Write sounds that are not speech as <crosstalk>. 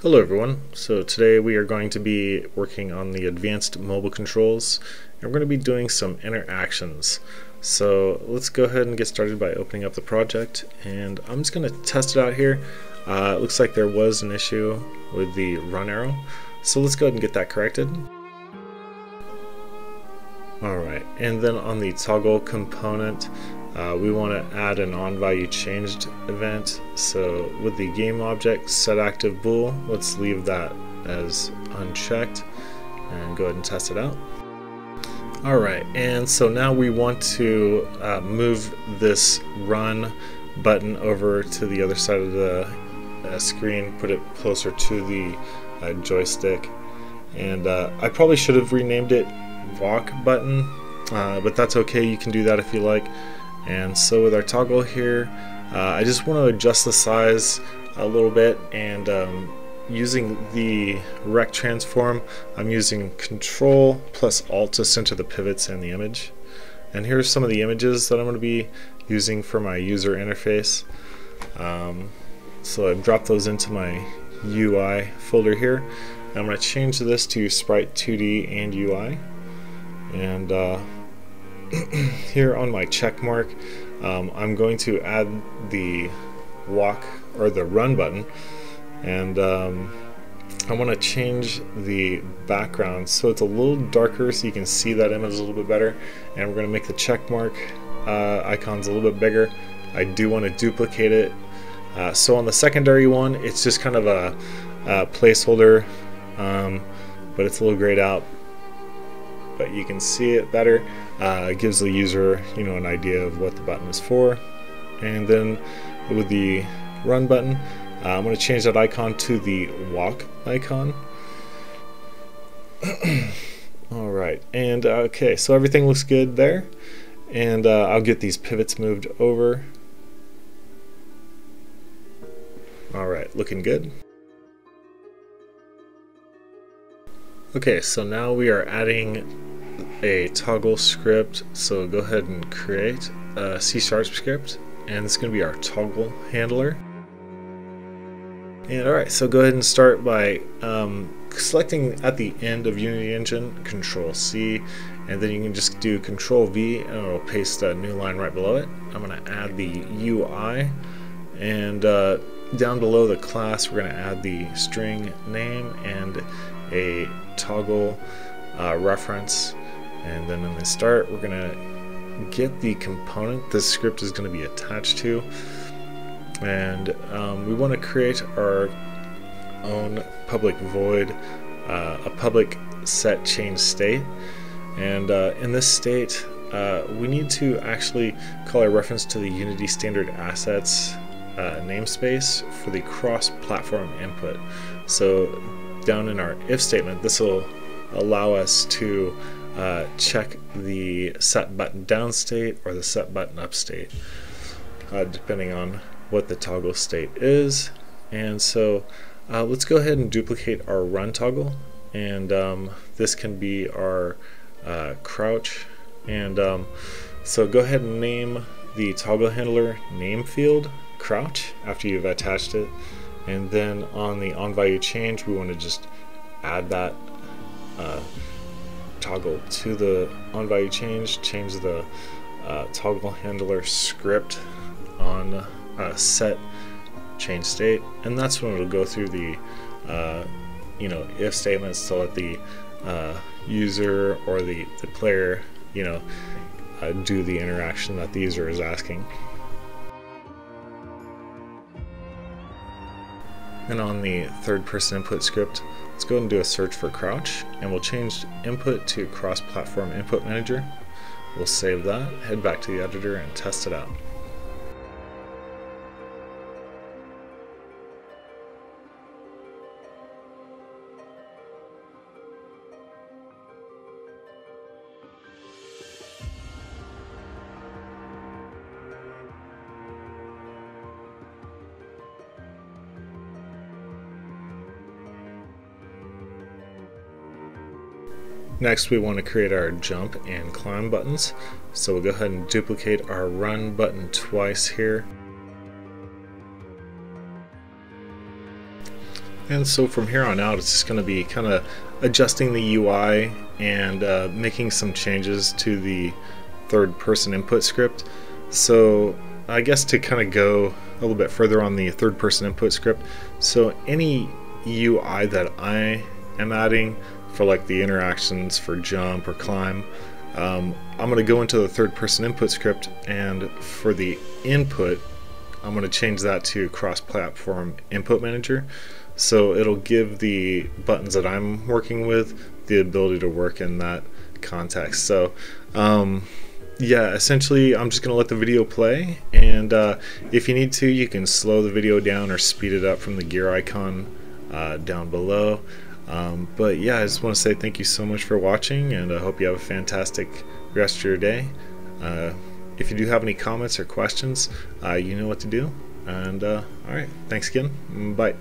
Hello everyone, so today we are going to be working on the advanced mobile controls and we're going to be doing some interactions. So let's go ahead and get started by opening up the project and I'm just going to test it out here. Uh, it looks like there was an issue with the run arrow, so let's go ahead and get that corrected. Alright, and then on the toggle component, uh, we want to add an on value changed event. So with the game object set active bool, let's leave that as unchecked and go ahead and test it out. Alright, and so now we want to uh, move this run button over to the other side of the uh, screen, put it closer to the uh, joystick. And uh, I probably should have renamed it walk button, uh, but that's okay, you can do that if you like. And so with our toggle here, uh, I just want to adjust the size a little bit and um, using the rect transform, I'm using control plus alt to center the pivots and the image. And here's some of the images that I'm going to be using for my user interface. Um, so I've dropped those into my UI folder here. I'm going to change this to Sprite 2D and UI. And uh, <clears throat> here on my check mark, um, I'm going to add the walk or the run button. And um, I want to change the background so it's a little darker so you can see that image a little bit better. And we're going to make the check mark uh, icons a little bit bigger. I do want to duplicate it. Uh, so on the secondary one it's just kind of a, a placeholder um, but it's a little grayed out but you can see it better. Uh, it gives the user, you know, an idea of what the button is for. And then with the run button, uh, I'm going to change that icon to the walk icon. <clears throat> All right, and uh, okay, so everything looks good there. And uh, I'll get these pivots moved over. All right, looking good. Okay, so now we are adding a toggle script. So go ahead and create a C sharp script, and it's going to be our toggle handler. And alright, so go ahead and start by um, selecting at the end of Unity Engine, Control C, and then you can just do Control V and it'll paste a new line right below it. I'm going to add the UI, and uh, down below the class we're going to add the string name and a toggle uh, reference and then in the start we're gonna get the component this script is to be attached to. And um, we want to create our own public void uh, a public set change state. And uh, in this state uh, we need to actually call a reference to the Unity standard assets uh, namespace for the cross-platform input. So down in our if statement this will allow us to uh, check the set button down state or the set button up state, uh, depending on what the toggle state is. And so uh, let's go ahead and duplicate our run toggle. And um, this can be our uh, crouch. And um, so go ahead and name the toggle handler name field crouch after you've attached it. And then on the on value change, we want to just add that uh, toggle to the on value change, change the uh, toggle handler script on uh, set change state, and that's when it'll go through the uh, you know if statements to let the uh, user or the, the player you know uh, do the interaction that the user is asking. And on the third person input script, let's go and do a search for Crouch, and we'll change input to cross-platform input manager. We'll save that, head back to the editor, and test it out. Next we want to create our jump and climb buttons. So we'll go ahead and duplicate our run button twice here. And so from here on out, it's just going to be kind of adjusting the UI and uh, making some changes to the third person input script. So I guess to kind of go a little bit further on the third person input script, so any UI that I am adding for like the interactions for jump or climb, um, I'm going to go into the third person input script and for the input, I'm going to change that to cross platform input manager. So it'll give the buttons that I'm working with the ability to work in that context. So um, yeah, essentially I'm just going to let the video play and uh, if you need to you can slow the video down or speed it up from the gear icon uh, down below. Um, but yeah, I just want to say thank you so much for watching and I hope you have a fantastic rest of your day. Uh, if you do have any comments or questions, uh, you know what to do. And uh, alright, thanks again. Bye.